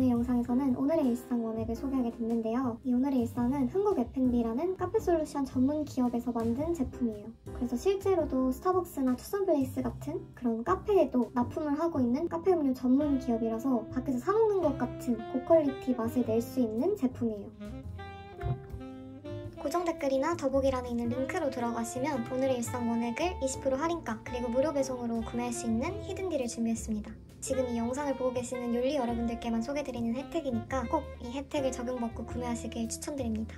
오늘 영상에서는 오늘의 일상 원액을 소개하게 됐는데요. 이 오늘의 일상은 한국 F&B라는 카페 솔루션 전문 기업에서 만든 제품이에요. 그래서 실제로도 스타벅스나 투썸플레이스 같은 그런 카페에도 납품을 하고 있는 카페 음료 전문 기업이라서 밖에서 사 먹는 것 같은 고quality 맛을 낼 수 있는 제품이에요. 고정 댓글이나 더보기란에 있는 링크로 들어가시면 오늘의 일상 원액을 20% 할인가 그리고 무료 배송으로 구매할 수 있는 hidden deal을 준비했습니다. 지금 이 영상을 보고 계시는 윤리 여러분들께만 소개드리는 혜택이니까 꼭 이 혜택을 적용받고 구매하시길 추천드립니다.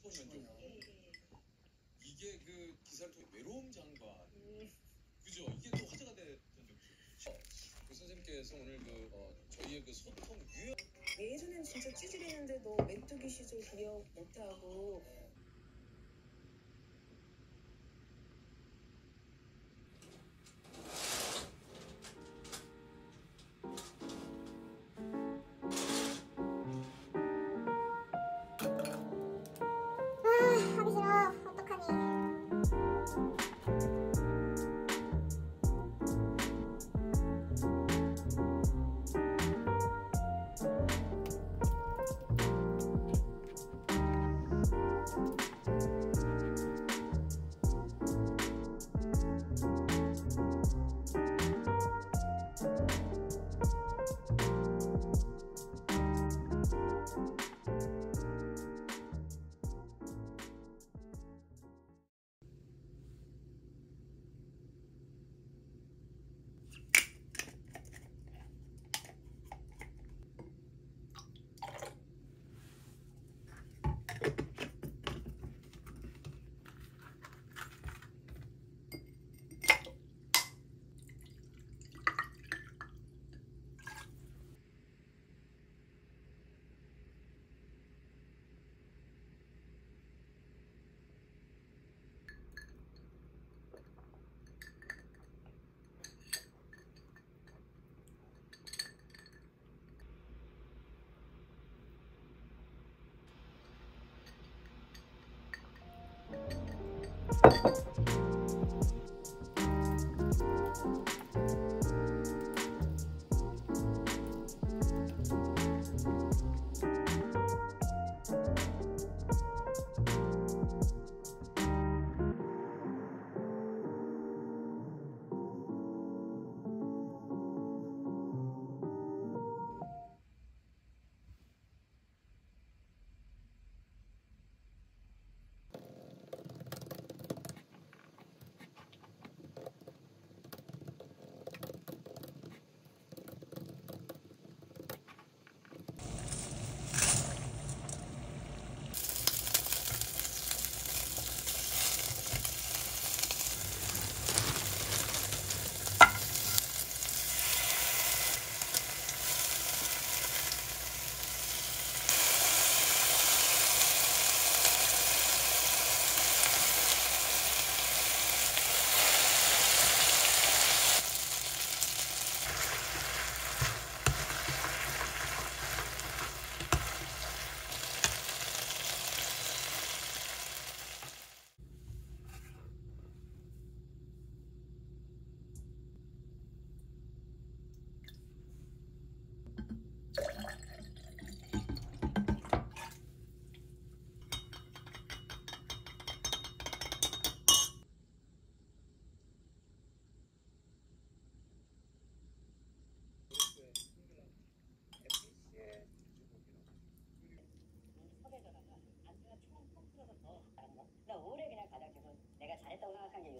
15년 정도. 예, 이게 그 기사를 통해 외로움 장관. 음, 그죠? 이게 또 화제가 됐던 적이 있죠. 그 선생님께서 오늘 그 어, 저희의 그 소통 유형 예전엔 진짜 찌질했는데도 메뚜기 시절 기억 못하고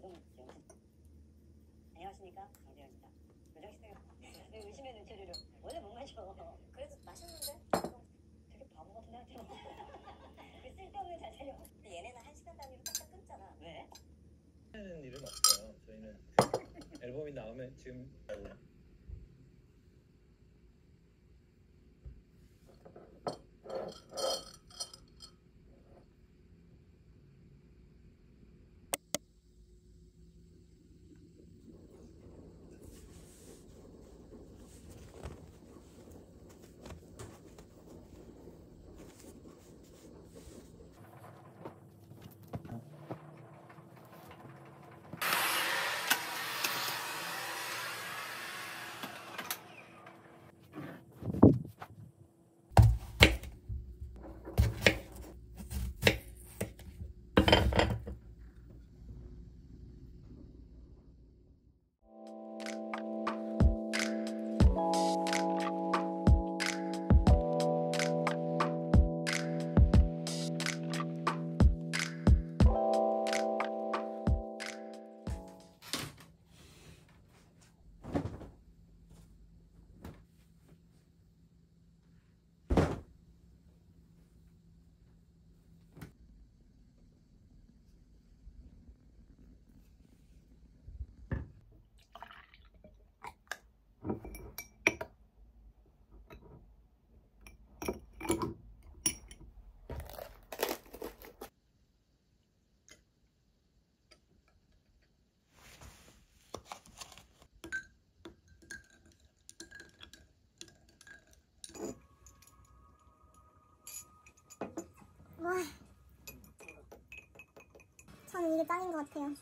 노동연수 안녕하십니까? 강대현입니다. 요정씨는 네, 의심의 눈초리로. 원래 못 마셔. 그래도 마셨는데? 되게 바보 같은 애한테 그 쓸데없는 자세를 근데 얘네는 한 시간 단위로 딱딱 끊잖아. 왜? 하는 일은 없어요. 저희는 앨범이 나오면 지금 와. 저는 이게 짱인 것 같아요.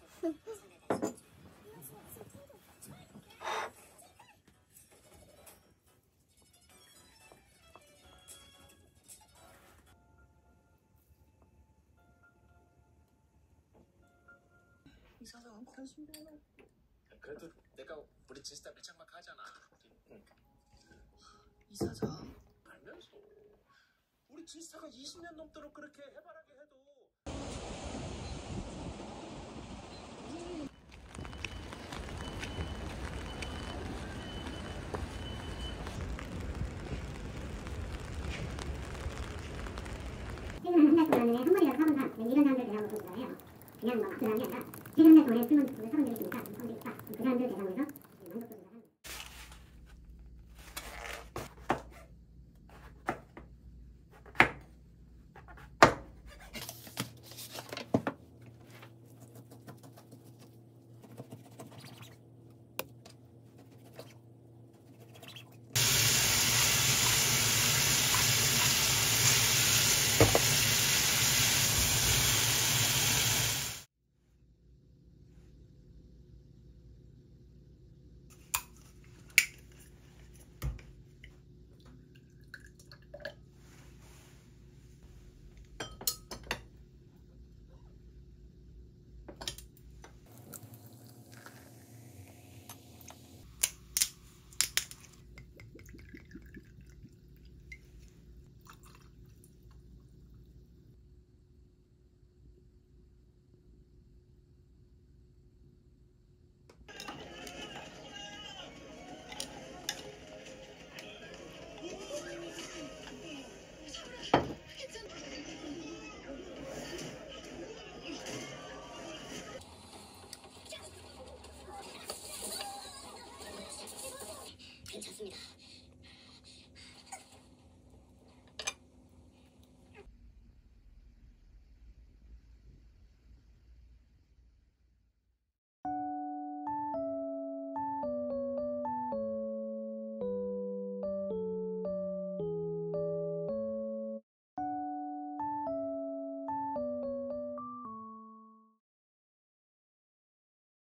이 사장은 관심이 많아. 그래도 내가 우리 진스타 밀착막 하잖아. 응. 이 사장. 진스타가 20년 넘도록 그렇게 해바라게 해도 거예요. 그냥 막 사람이 아니라 최근 한달 동안에 술만 사본 적이 있으니까 사람들이 있다. 그 사람들 대상으로 해서 만족도.